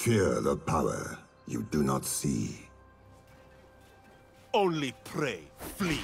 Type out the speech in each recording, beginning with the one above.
Fear the power you do not see. Only pray, flee.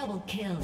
Double kill.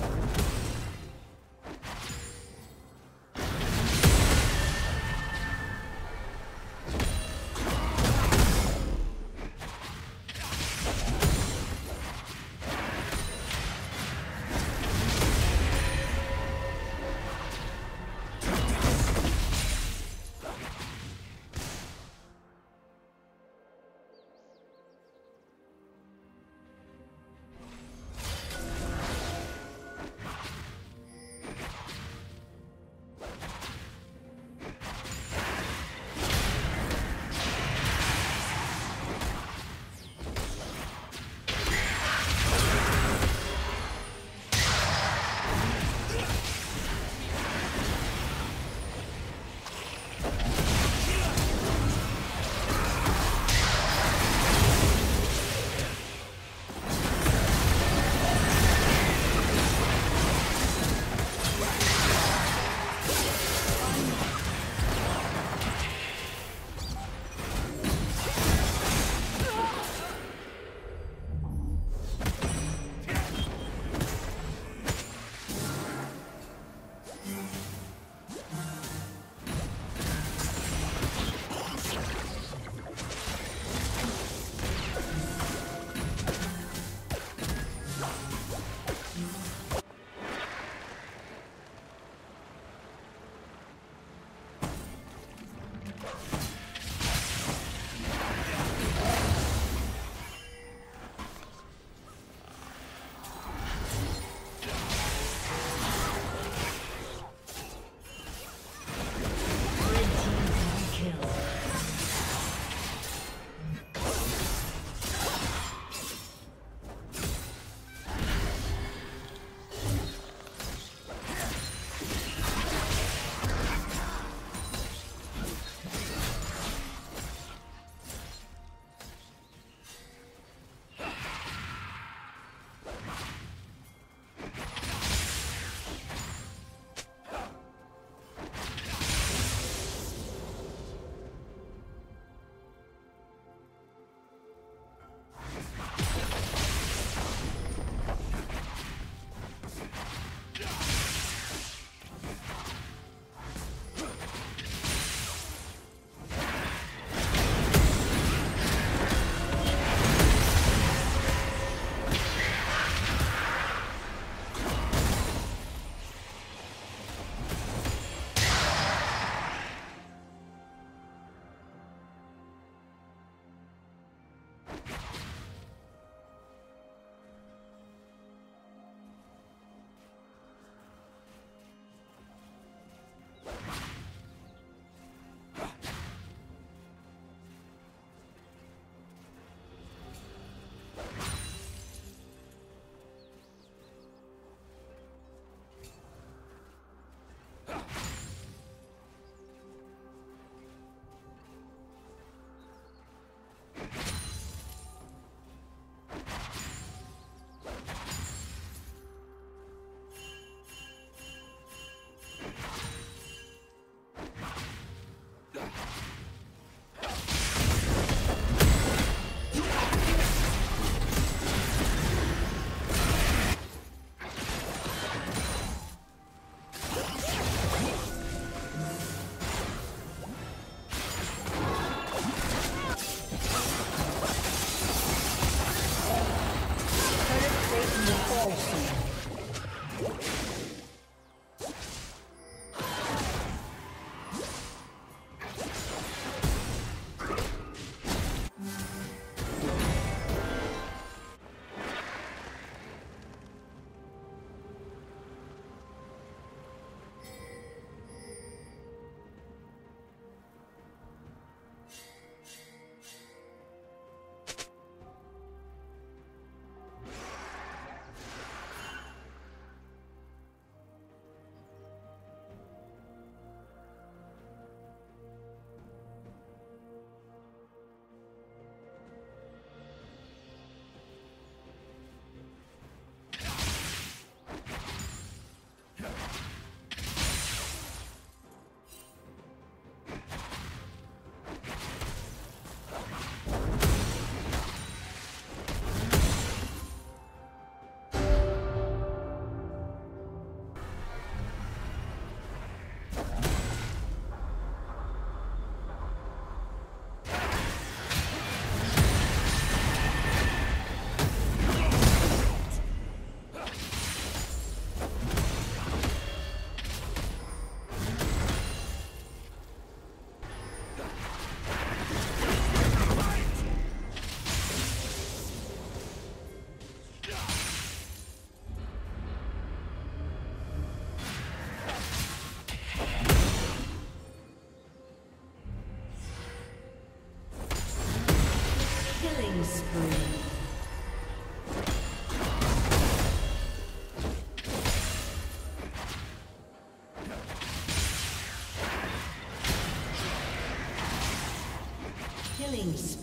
Killing.